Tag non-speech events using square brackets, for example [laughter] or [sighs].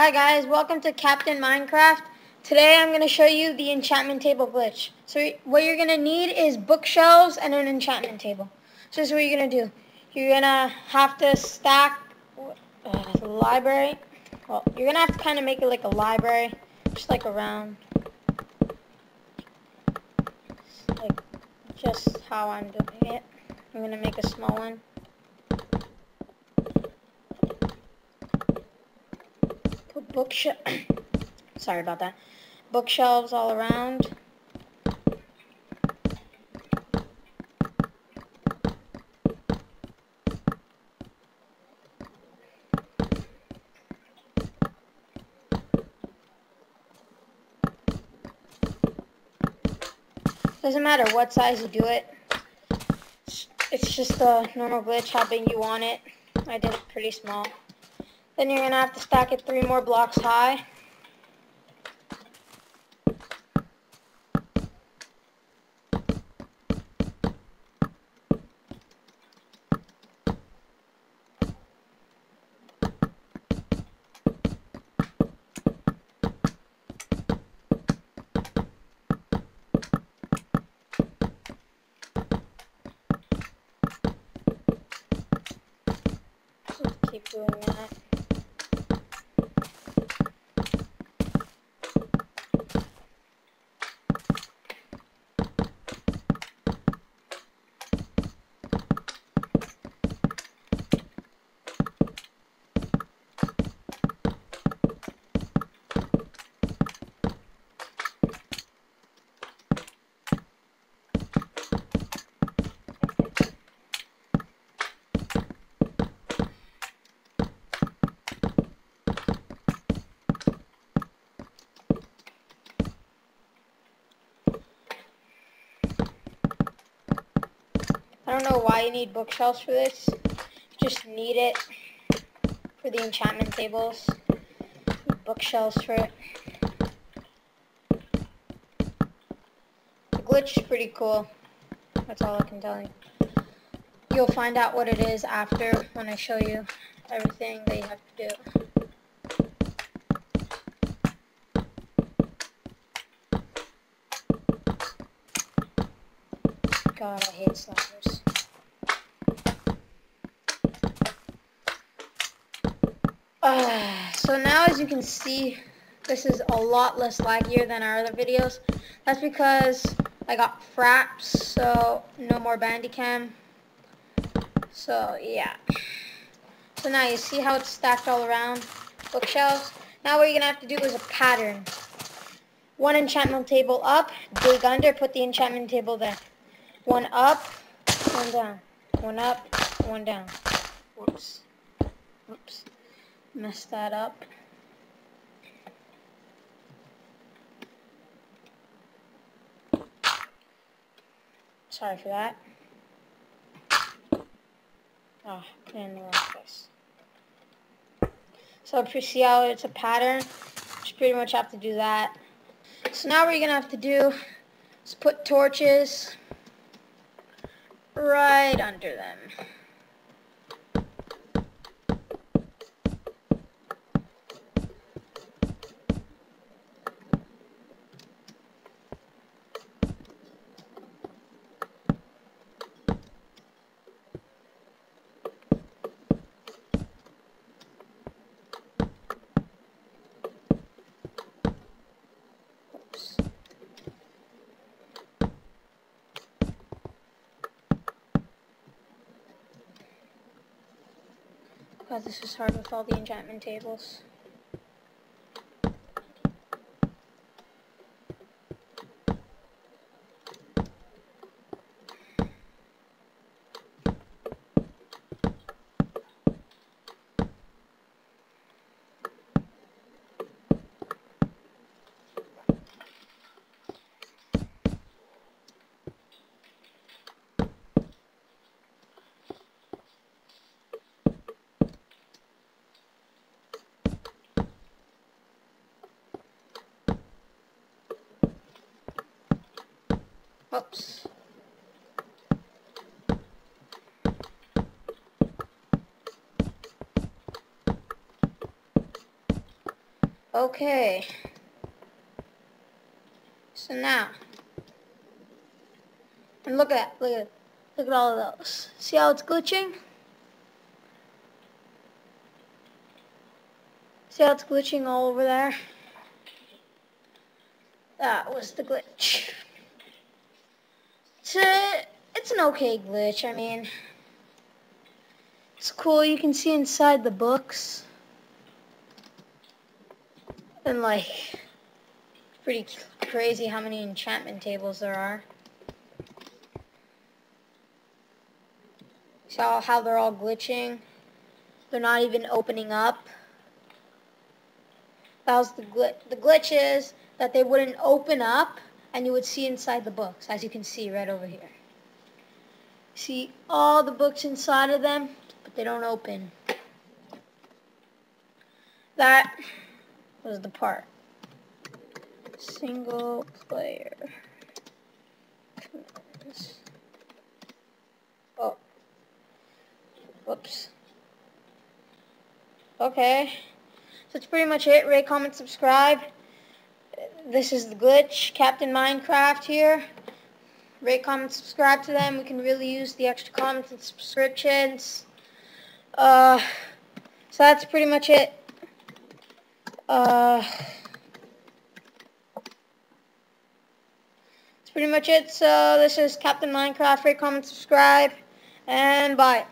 Hi guys, welcome to Captain Minecraft. Today I'm going to show you the enchantment table glitch. So what you're going to need is bookshelves and an enchantment table. So this is what you're going to do. You're going to have to stack uh, the library. Well, you're going to have to kind of make it like a library, just like around. Like just how I'm doing it. I'm going to make a small one. Bookshelf. [coughs] Sorry about that. Bookshelves all around. Doesn't matter what size you do it. It's just a normal glitch how big you want it. I did it pretty small. Then you're going to have to stack it three more blocks high. keep doing that. I don't know why you need bookshelves for this. Just need it for the enchantment tables. Bookshelves for it. The glitch is pretty cool. That's all I can tell you. You'll find out what it is after when I show you everything that you have to do. God, I hate sliders. [sighs] So now as you can see, this is a lot less laggier than our other videos. That's because I got fraps, so no more Bandicam. So yeah. So now you see how it's stacked all around bookshelves. Now what you're going to have to do is a pattern. One enchantment table up, dig under, put the enchantment table there. One up, one down. One up, one down. Whoops. Whoops messed that up. Sorry for that. Oh, put it in the wrong place. So see how it's a pattern, you pretty much have to do that. So now what you're going to have to do is put torches right under them. God, this is hard with all the enchantment tables. Okay. So now, and look at that, look at, look at all of those. See how it's glitching? See how it's glitching all over there? That was the glitch. It's, a, it's an okay glitch, I mean, it's cool, you can see inside the books. And like, pretty crazy how many enchantment tables there are. See how they're all glitching? They're not even opening up. That was the glitch. The glitch is that they wouldn't open up and you would see inside the books, as you can see right over here. See all the books inside of them, but they don't open. That was the part. Single player. Oh. Whoops. Okay. So that's pretty much it. Rate, comment, subscribe. This is the glitch. Captain Minecraft here. Rate, comment, subscribe to them. We can really use the extra comments and subscriptions. Uh, so that's pretty much it. Uh, that's pretty much it. So this is Captain Minecraft. Rate, comment, subscribe, and bye.